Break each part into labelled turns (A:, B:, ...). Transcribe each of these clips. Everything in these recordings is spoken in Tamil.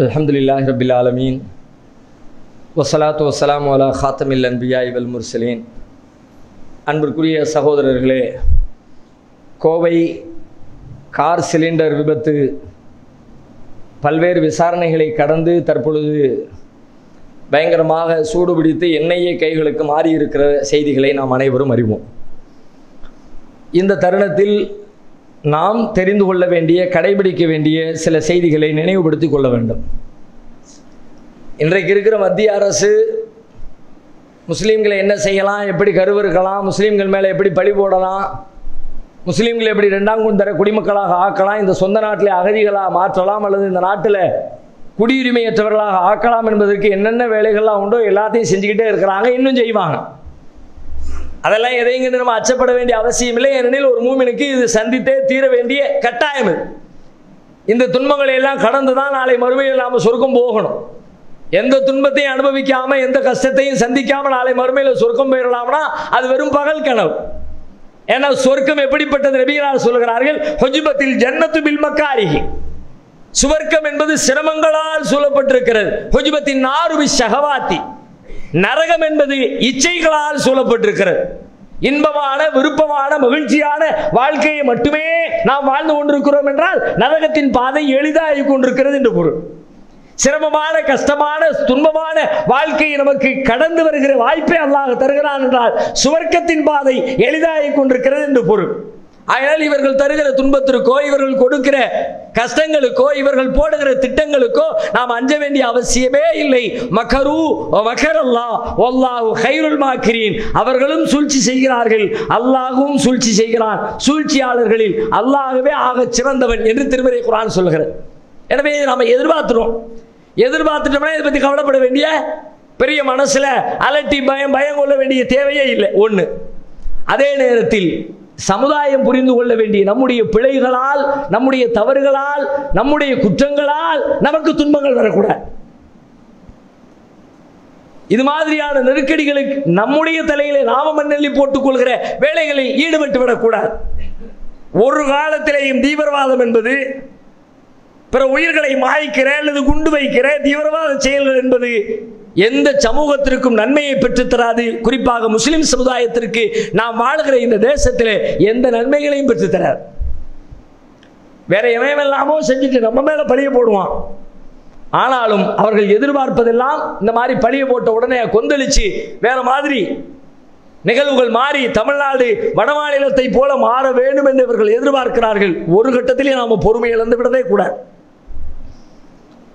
A: அலமதுல்லாஹ் ரபில் ஆலமீன் வசலாத்து வசலாம் அலா ஹாத்தமில் அன்பியா இவல் முர்சலீன் அன்பிற்குரிய சகோதரர்களே கோவை கார் சிலிண்டர் விபத்து பல்வேறு விசாரணைகளை கடந்து தற்பொழுது பயங்கரமாக சூடுபிடித்து எண்ணெயே கைகளுக்கு மாறி இருக்கிற செய்திகளை நாம் அனைவரும் அறிவோம். இந்த தருணத்தில் நாம் தெரிந்து கொள்ள வேண்டிய கடைபிடிக்க வேண்டிய சில செய்திகளை நினைவுபடுத்தி கொள்ள வேண்டும். இன்றைக்கு இருக்கிற மத்திய அரசு முஸ்லீம்களை என்ன செய்யலாம் எப்படி கருவறுக்கலாம் முஸ்லீம்கள் மேலே எப்படி பழி போடலாம் முஸ்லீம்களை எப்படி ரெண்டாங்குந்தர குடிமக்களாக ஆக்கலாம் இந்த சொந்த நாட்டில் அகதிகளாக மாற்றலாம் அல்லது இந்த நாட்டில் குடியுரிமையற்றவர்களாக ஆக்கலாம் என்பதற்கு என்னென்ன வேலைகள்லாம் உண்டோ எல்லாத்தையும் செஞ்சுக்கிட்டே இருக்கிறாங்க இன்னும் செய்வாங்க. அதெல்லாம் எதையும் நம்ம அச்சப்பட வேண்டிய அவசியம் இல்லை. ஏனெனில் ஒரு மூமினுக்கு இது சந்தித்தே தீர வேண்டிய கட்டாயம் இது. இந்த துன்பங்களை எல்லாம் கடந்து தான் நாளை மறுமையில் நாம் சொர்க்கம் போகணும். எந்த துன்பத்தையும் அனுபவிக்காம எந்த கஷ்டத்தையும் சந்திக்காம நாளை மறுமையில் சொர்க்கம் போயிடலாம்னா அது வெறும் பகல் கனவு. ஏன்னா சொர்க்கம் எப்படிப்பட்டது நபிகளார் சொல்கிறார்கள் ஹொஜிபத்தில் ஜன்னத்து பில் மக்காரிகி சுவர்க்கம் என்பது சிரமங்களால் சூழப்பட்டிருக்கிறது. ஹொஜிபத்தின் நாருவி சகவாத்தி நரகம் என்பது இச்சைகளால் சூழப்பட்டிருக்கிறது. இன்பமான விருப்பமான மகிழ்ச்சியான வாழ்க்கையை மட்டுமே நாம் வாழ்ந்து கொண்டிருக்கிறோம் என்றால் நரகத்தின் பாதை எளிதாகி கொண்டிருக்கிறது என்று பொருள். சிரமமான கஷ்டமான துன்பமான வாழ்க்கையை நமக்கு கடந்து வருகிற வாய்ப்பை அல்லாஹ் தருகிறான் என்றால் சுவர்க்கத்தின் பாதை எளிதாகி கொண்டிருக்கிறது என்று பொருள். அதனால் இவர்கள் தருகிற துன்பத்திற்கோ இவர்கள் கொடுக்கிற கஷ்டங்களுக்கோ இவர்கள் போடுகிற திட்டங்களுக்கோ நாம் அஞ்ச வேண்டிய அவசியமே இல்லை. மகரு மகரல்லா ஒல்லாஹு ஹைருல் மாக்கிரீன். அவர்களும் சூழ்ச்சி செய்கிறார்கள். அல்லாஹும் சூழ்ச்சி செய்கிறான் சூழ்ச்சியாளர்களில் அல்லாகவே ஆக சிறந்தவன் என்று திருமறை குரான் சொல்கிறது எனவே நம்ம எதிர்பார்த்துறோம். எதிர்பார்த்துட்டோம்னா இதை பற்றி கவலைப்பட வேண்டிய பெரிய மனசில் அலட்டி பயம் பயம் கொள்ள வேண்டிய தேவையே இல்லை. ஒன்று அதே நேரத்தில் சமுதாயம் புரிந்து கொள்ள வேண்டிய நம்முடைய பிழைகளால் நம்முடைய தவறுகளால் நம்முடைய குற்றங்களால் நமக்கு துன்பங்கள் வரக்கூடாது. இது மாதிரியான நெருக்கடிகளுக்கு நம்முடைய தலையிலே நாம மண்ணெல்லி போட்டுக் கொள்கிற வேலைகளில் ஈடுபட்டு விடக்கூடாது. ஒரு காலத்திலேயும் தீவிரவாதம் என்பது பிற உயிர்களை மாய்க்கிற அல்லது குண்டு வைக்கிற தீவிரவாத செயல்கள் என்பது எந்த சமூகத்திற்கும் நன்மையை பெற்றுத்தராது. குறிப்பாக முஸ்லிம் சமுதாயத்திற்கு நாம் வாழ்கிற இந்த தேசத்தில் எந்த நன்மைகளையும் பெற்றுத்தராது. வேற எவையெல்லாமோ செஞ்சுட்டு நம்ம மேல பழிய போடுவான். ஆனாலும் அவர்கள் எதிர்பார்ப்பதெல்லாம் இந்த மாதிரி பழிய போட்ட உடனே கொந்தளிச்சு வேற மாதிரி நிகழ்வுகள் மாறி தமிழ்நாடு வடமாநிலத்தை போல மாற வேண்டும் என்று இவர்கள் எதிர்பார்க்கிறார்கள். ஒரு கட்டத்திலே நாம பொறுமை இழந்து விடவே கூடாது.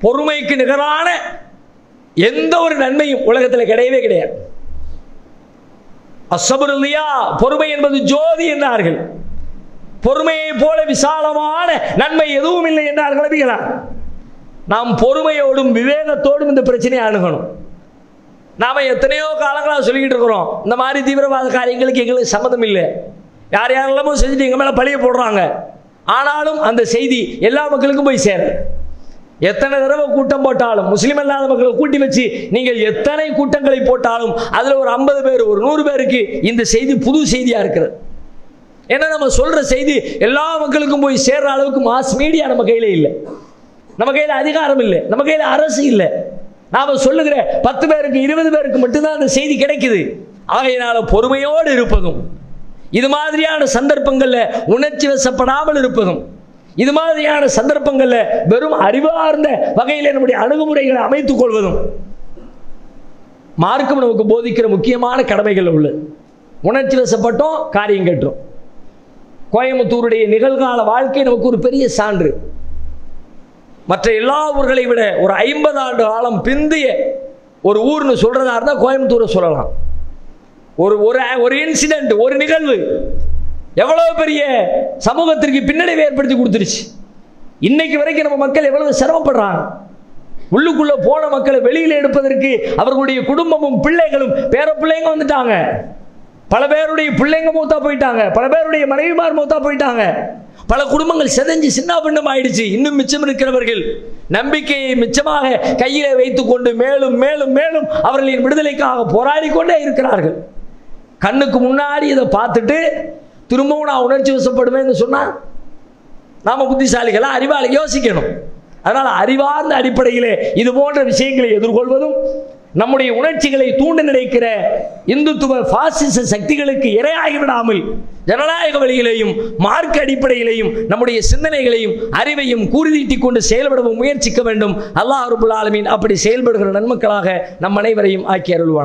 A: பொறுமைக்கு நிகரான எந்த ஒரு நன்மையும் உலகத்தில் கிடையவே கிடையாது. அசபருலியா பொறுமை என்பது ஜோதி என்றார்கள். பொறுமையை போல விசாலமான நன்மை எதுவும் இல்லை என்றார்கள் நபிகளார் நாம் பொறுமையோடும் விவேகத்தோடும் இந்த பிரச்சனையை அணுகணும். நாம் எத்தனையோ காலங்களாக சொல்லிக்கிட்டு இருக்கிறோம். இந்த மாதிரி தீவிரவாத காரியங்களுக்கு எங்களுக்கு சம்மதம் இல்லை. யார் யாரெல்லாமோ செஞ்சுட்டு எங்கள் மேலே பழிய போடுறாங்க. ஆனாலும் அந்த செய்தி எல்லா மக்களுக்கும் போய் சேரும். எத்தனை தடவை கூட்டம் போட்டாலும் முஸ்லீம் அல்லாத மக்களை கூட்டி வச்சு நீங்கள் எத்தனை கூட்டங்களை போட்டாலும் அதில் ஒரு ஐம்பது பேர் ஒரு நூறு பேருக்கு இந்த செய்தி புது செய்தியாக இருக்கிறது. ஏன்னா நம்ம சொல்கிற செய்தி எல்லா மக்களுக்கும் போய் சேர்ற அளவுக்கு மாஸ் மீடியா நம்ம கையில் இல்லை. நம்ம கையில் அதிகாரம் இல்லை. நம்ம கையில் அரசு இல்லை. நாம சொல்லுகிற பத்து பேருக்கு இருபது பேருக்கு மட்டும்தான் அந்த செய்தி கிடைக்குது. ஆகையினால பொறுமையோடு இருப்பதும் இது மாதிரியான சந்தர்ப்பங்களில் உணர்ச்சி வசப்படாமல் இருப்பதும் இது மாதிரியான சந்தர்ப்பங்களில் வெறும் அறிவார்ந்த வகையில் நம்முடைய அணுகுமுறைகளை அமைத்துக் கொள்வதும் மார்க்கம் நமக்கு போதிக்கிற முக்கியமான கடமைகள் உள்ளது உணர்ச்சி வசப்பட்டோம் காரியம் கேட்டோம். கோயம்புத்தூருடைய நிகழ்கால வாழ்க்கை நமக்கு ஒரு பெரிய சான்று. மற்ற எல்லா ஊர்களை விட ஒரு ஐம்பது ஆண்டு காலம் பிந்திய ஒரு ஊர்னு சொல்றதா இருந்தால் கோயம்புத்தூரை சொல்லலாம். ஒரு ஒரு இன்சிடென்ட் ஒரு நிகழ்வு. எவ்வளவு பெரிய சமூகத்திற்கு பின்னடைவை ஏற்படுத்தி கொடுத்துருச்சு. இன்னைக்கு வரைக்கும் நம்ம மக்கள் எவ்வளவு சிரமப்படுறாங்க. உள்ளுக்குள்ள போன மக்களை வெளியில் எடுப்பதற்கு அவர்களுடைய குடும்பமும் பிள்ளைகளும் பேர பிள்ளைங்க வந்துட்டாங்க. பல பேருடைய பிள்ளைங்க மூத்தா போயிட்டாங்க. பல பேருடைய மனைவிமார் மூத்தா போயிட்டாங்க. பல குடும்பங்கள் செதஞ்சு சின்ன பின்னம் ஆயிடுச்சு. இன்னும் மிச்சம் இருக்கிறவர்கள் நம்பிக்கையை மிச்சமாக கையில வைத்துக்கொண்டு மேலும் மேலும் மேலும் அவர்களின் விடுதலைக்காக போராடி கொண்டே இருக்கிறார்கள். கண்ணுக்கு முன்னாடி இதை பார்த்துட்டு திரும்பவும் நான் உணர்ச்சி வசப்படுவேன்னு சொன்னா நாம புத்திசாலிகளா அறிவால் யோசிக்கணும். அதனால் அறிவார்ந்த அடிப்படையிலே இது போன்ற விஷயங்களை எதிர்கொள்வதும் நம்முடைய உணர்ச்சிகளை தூண்டு நினைக்கிற இந்துத்துவ பாசிச சக்திகளுக்கு இரையாகிவிடாமல் ஜனநாயக வழியிலேயும் மார்க்க அடிப்படையிலேயும் நம்முடைய சிந்தனைகளையும் அறிவையும் கூறுதீட்டி கொண்டு செயல்படவும் முயற்சிக்க வேண்டும். அல்லாஹ் ரபுல் ஆலமீன் அப்படி செயல்படுகிற நன்மக்களாக நம் அனைவரையும் ஆக்கி அருள்வான